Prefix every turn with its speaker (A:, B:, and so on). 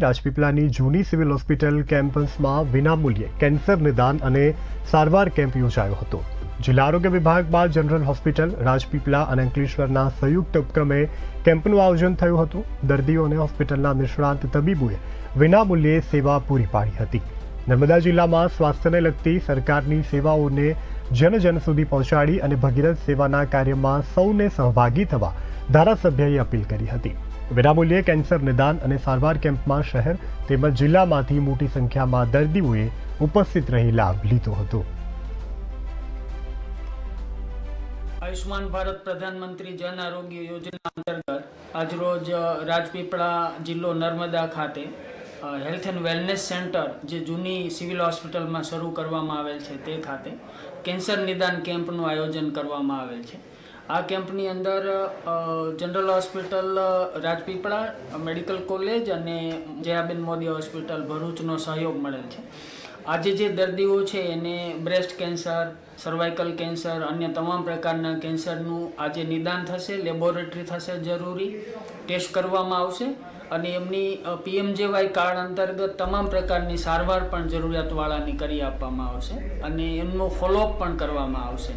A: રાજપીપળાની જૂની civil hospital કેમ્પસમાં વિનામૂલ્યે કેન્સર નિદાન અને સારવાર કેમ્પ યોજાયો હતો. જિલ્લા આરોગ્ય વિભાગ બાદ જનરલ હોસ્પિટલ, રાજપીપળા અને અંકલેશ્વરના સંયુક્ત ઉપક્રમે કેમ્પનું આયોજન થયું હતું. દર્દીઓને હોસ્પિટલના નિષ્ણાંત તબીબોએ વિનામૂલ્યે સેવા પૂરી પાડી હતી. નર્મદા જિલ્લામાં સ્વાસ્થ્યને લગતી સરકારની સેવાઓને જન જન સુધી પહોંચાડી અને ભગીરથ સેવાના કાર્યમાં સૌને સહભાગી થવા ધારાસભ્યએ અપીલ કરી હતી. વિનામૂલ્યે કેન્સર નિદાન અને સારવાર કેમ્પમાં શહેર તેમજ જિલ્લામાંથી મોટી સંખ્યામાં દર્દીઓએ ઉપસ્થિત રહી લાભ લીધો હતો.
B: આયુષ્માન ભારત પ્રધાનમંત્રી જન આરોગ્ય યોજના અંતર્ગત આજરોજ રાજપીપળા જિલ્લો નર્મદા ખાતે હેલ્થ એન્ડ વેલનેસ સેન્ટર જે જૂની સિવિલ હોસ્પિટલમાં શરૂ કરવામાં આવેલ છે તે ખાતે કેન્સર નિદાન કેમ્પનું આયોજન કરવામાં આવેલ છે. આ કેમ્પની અંદર general hospital Rajpipla, medical college અને જયાબેન મોદી હોસ્પિટલ ભરૂચનો સહયોગ મળેલ છે. આજે જે દર્દીઓ છે એને બ્રેસ્ટ કેન્સર, સર્વાઇકલ કેન્સર, અન્ય તમામ પ્રકારના કેન્સરનું આજે નિદાન થશે, લેબોરેટરી થશે જરૂરી, ટેસ્ટ કરવામાં આવશે અને એમની પીએમજેવાય કાર્ડ અંતર્ગત તમામ પ્રકારની સારવાર પણ જરૂરિયાતવાળાની કરી આપવામાં આવશે અને એમનો ફોલોઅપ પણ કરવામાં આવશે.